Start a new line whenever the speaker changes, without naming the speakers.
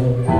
Thank you.